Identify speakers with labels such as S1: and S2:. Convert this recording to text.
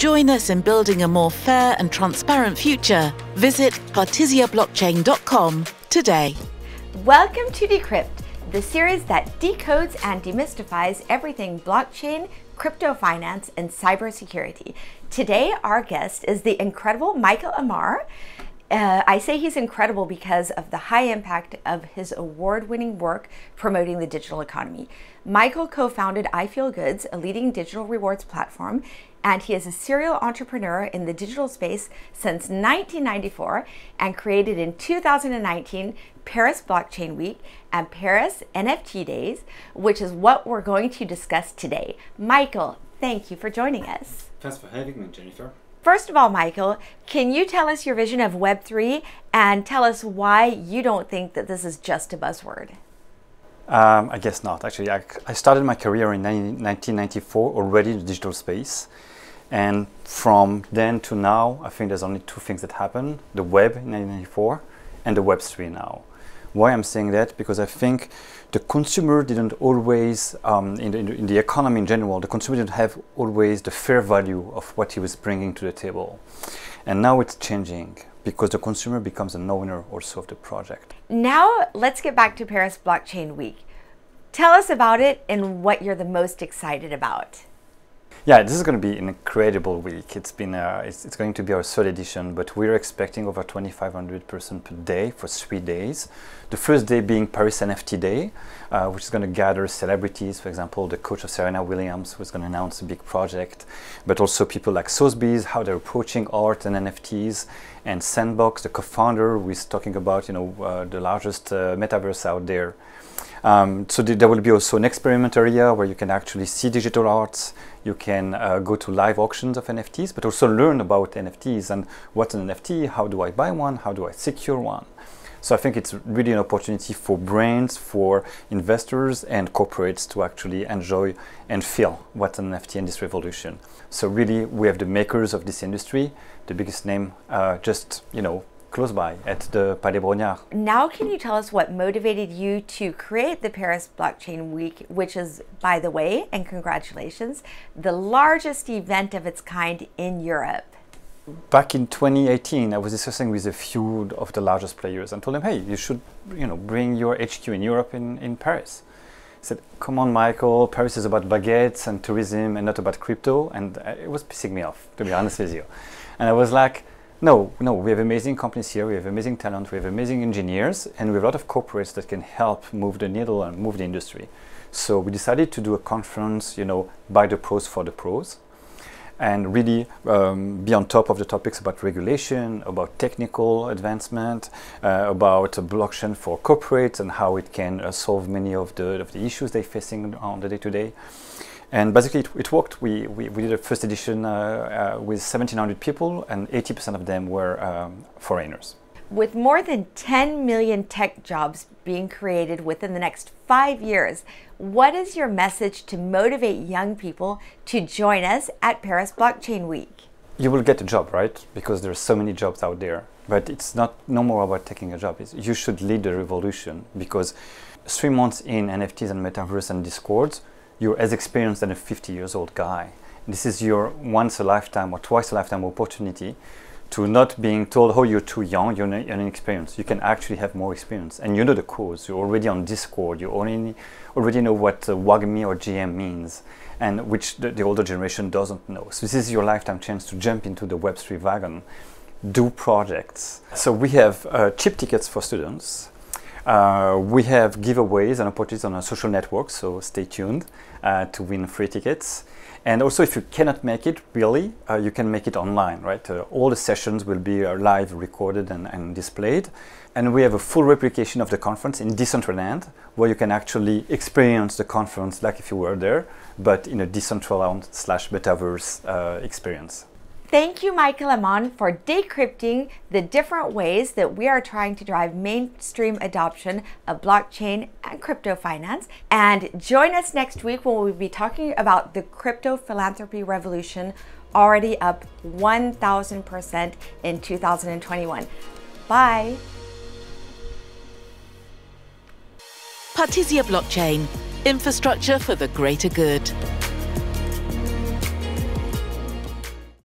S1: Join us in building a more fair and transparent future. Visit partisiablockchain.com today.
S2: Welcome to D'Crypt, the series that decodes and demystifies everything blockchain, crypto finance, and cybersecurity. Today, our guest is the incredible Michael Amar. Uh, I say he's incredible because of the high impact of his award winning work promoting the digital economy. Michael co founded iFeelGoods, a leading digital rewards platform, and he is a serial entrepreneur in the digital space since 1994 and created in 2019 Paris Blockchain Week and Paris NFT Days, which is what we're going to discuss today. Michael, thank you for joining us.
S3: Thanks for having me, Jennifer.
S2: First of all, Michael, can you tell us your vision of Web3 and tell us why you don't think that this is just a buzzword?
S3: Um, I guess not. Actually, I, I, started my career in 1994 already in the digital space. And from then to now, I think there's only two things that happen the web in 1994 and the Web3 now. Why I'm saying that? Because I think the consumer didn't always, um, in, the, in, the, economy in general, the consumer didn't have always the fair value of what he was bringing to the table. And now it's changing because the consumer becomes an owner also of the project.
S2: Now let's get back to Paris Blockchain Week. Tell us about it and what you're the most excited about.
S3: Yeah, this is going to be an incredible week. It's been uh, it's, it's, going to be our third edition, but we're expecting over 2,500 person per day for three days. The first day being Paris NFT Day, uh, which is going to gather celebrities. For example, the coach of Serena Williams, who's going to announce a big project, but also people like Sotheby's, how they're approaching art and NFTs, and Sandbox, the co-founder, who is talking about you know uh, the largest uh, metaverse out there. Um, so th there will be also an experiment area where you can actually see digital arts. You can uh, go to live auctions of NFTs, but also learn about NFTs and what's an NFT, how do I buy one, how do I secure one. So I think it's really an opportunity for brands, for investors and corporates to actually enjoy and feel what's an NFT in this revolution. So really, we have the makers of this industry, the biggest name, uh, just you know close by at the Palais Brongniart.
S2: Now, can you tell us what motivated you to create the Paris Blockchain Week, which is, by the way, and congratulations, the largest event of its kind in Europe?
S3: Back in 2018, I was discussing with a few of the largest players and told them, hey, you should you know, bring your HQ in Europe in, in Paris. I said, come on, Michael, Paris is about baguettes and tourism and not about crypto. And uh, it was pissing me off, to be honest with you. And I was like, no, no, we have amazing companies here, we have amazing talent, we have amazing engineers, and we have a lot of corporates that can help move the needle and move the industry. So we decided to do a conference, you know, by the pros for the pros, and really um, be on top of the topics about regulation, about technical advancement, uh, about blockchain for corporates and how it can uh, solve many of the, of the issues they're facing on the day-to-day. day to day and basically, it, it worked. We, we, we, did a first edition uh, uh, with 1,700 people, and 80% of them were um, foreigners.
S2: With more than 10 million tech jobs being created within the next five years, what is your message to motivate young people to join us at Paris Blockchain Week?
S3: You will get a job, right? Because there are so many jobs out there. But it's not no more about taking a job. It's, you should lead the revolution because three months in NFTs and metaverse and discords, you're as experienced than a 50 years old guy. This is your once a lifetime or twice a lifetime opportunity to not being told, oh, you're too young, you're, you're inexperienced. You can actually have more experience. And you know the cause. You're already on Discord. You already, already know what uh, WAGMI or GM means, and which the, the older generation doesn't know. So this is your lifetime chance to jump into the Web3 wagon, do projects. So we have uh, cheap tickets for students. Uh, we have giveaways and opportunities on our social networks, so stay tuned uh, to win free tickets. And also, if you cannot make it, really, uh, you can make it online, right? Uh, all the sessions will be uh, live recorded and, and, displayed. And we have a full replication of the conference in Decentraland, where you can actually experience the conference like if you were there, but in a Decentraland slash metaverse experience.
S2: Thank you, Michael Amar, for decrypting the different ways that we are trying to drive mainstream adoption of blockchain and crypto finance. And join us next week when we'll be talking about the crypto philanthropy revolution already up 1000% in 2021. Bye.
S1: Partisia Blockchain, infrastructure for the greater good.